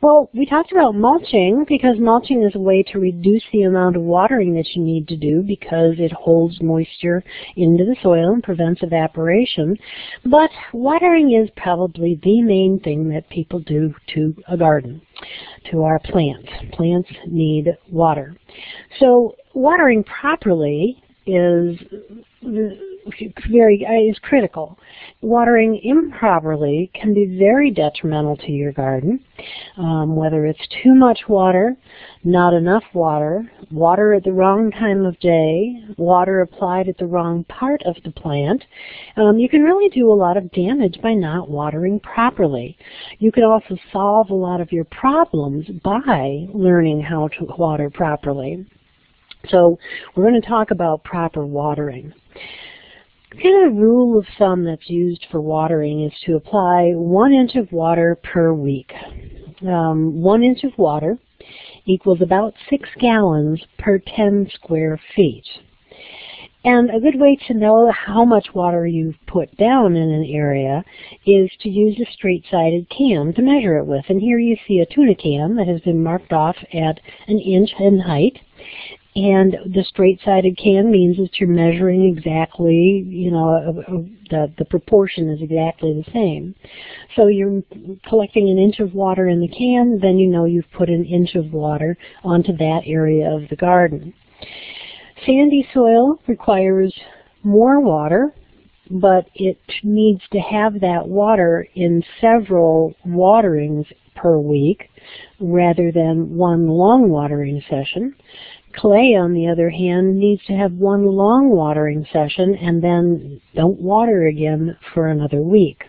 Well, we talked about mulching because mulching is a way to reduce the amount of watering that you need to do because it holds moisture into the soil and prevents evaporation. But watering is probably the main thing that people do to a garden, to our plants. Plants need water. So watering properly is very is critical. Watering improperly can be very detrimental to your garden, um, whether it's too much water, not enough water, water at the wrong time of day, water applied at the wrong part of the plant. Um, you can really do a lot of damage by not watering properly. You can also solve a lot of your problems by learning how to water properly. So we're going to talk about proper watering. Of rule of thumb that's used for watering is to apply one inch of water per week. Um, one inch of water equals about six gallons per 10 square feet. And a good way to know how much water you've put down in an area is to use a straight-sided can to measure it with. And here you see a tuna can that has been marked off at an inch in height. And the straight-sided can means that you're measuring exactly, you know, the, the proportion is exactly the same. So you're collecting an inch of water in the can, then you know you've put an inch of water onto that area of the garden. Sandy soil requires more water, but it needs to have that water in several waterings per week rather than one long watering session. Clay, on the other hand, needs to have one long watering session and then don't water again for another week.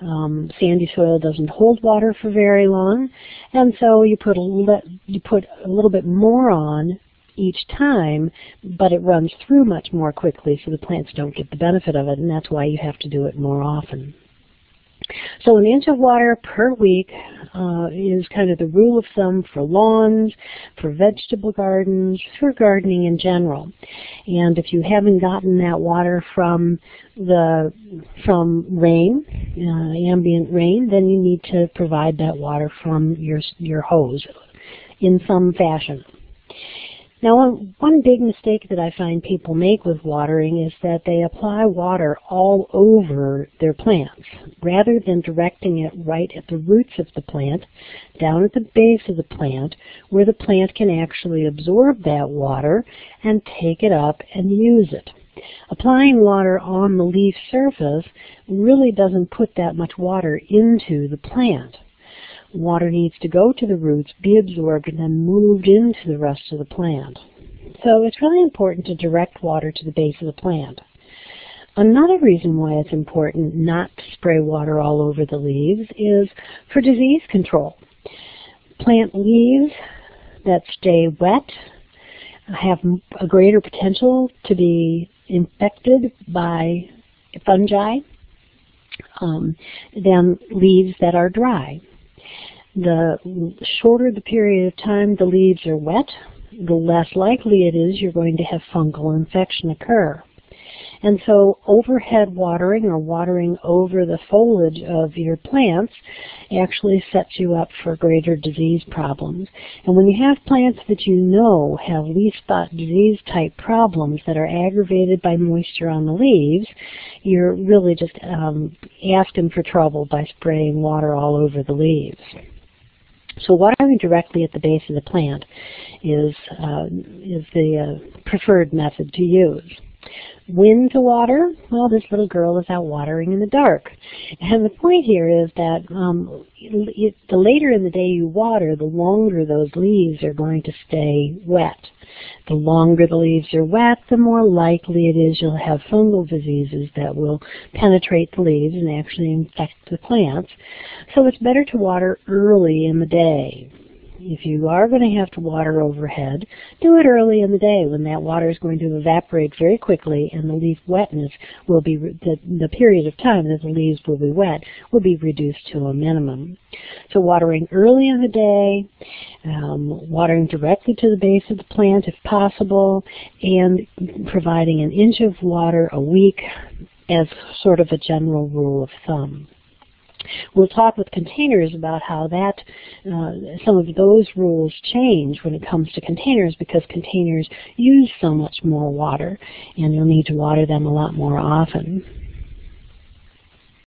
Um, sandy soil doesn't hold water for very long, and so you put a you put a little bit more on each time, but it runs through much more quickly, so the plants don't get the benefit of it, and that's why you have to do it more often. So an inch of water per week uh, is kind of the rule of thumb for lawns, for vegetable gardens, for gardening in general. And if you haven't gotten that water from the from rain, uh, ambient rain, then you need to provide that water from your your hose in some fashion. Now, one, big mistake that I find people make with watering is that they apply water all over their plants rather than directing it right at the roots of the plant, down at the base of the plant, where the plant can actually absorb that water and take it up and use it. Applying water on the leaf surface really doesn't put that much water into the plant. Water needs to go to the roots, be absorbed, and then moved into the rest of the plant. So it's really important to direct water to the base of the plant. Another reason why it's important not to spray water all over the leaves is for disease control. Plant leaves that stay wet have a greater potential to be infected by fungi um, than leaves that are dry. The shorter the period of time the leaves are wet, the less likely it is you're going to have fungal infection occur. And so overhead watering or watering over the foliage of your plants actually sets you up for greater disease problems. And when you have plants that you know have leaf spot disease type problems that are aggravated by moisture on the leaves, you're really just um, asking for trouble by spraying water all over the leaves. So watering directly at the base of the plant is, uh, is the uh, preferred method to use. When to water? Well, this little girl is out watering in the dark. And the point here is that um, it, the later in the day you water, the longer those leaves are going to stay wet. The longer the leaves are wet, the more likely it is you'll have fungal diseases that will penetrate the leaves and actually infect the plants. So it's better to water early in the day. If you are going to have to water overhead, do it early in the day when that water is going to evaporate very quickly and the leaf wetness will be, the, the period of time that the leaves will be wet will be reduced to a minimum. So watering early in the day, um, watering directly to the base of the plant if possible, and providing an inch of water a week as sort of a general rule of thumb. We'll talk with containers about how that uh, some of those rules change when it comes to containers because containers use so much more water and you'll need to water them a lot more often.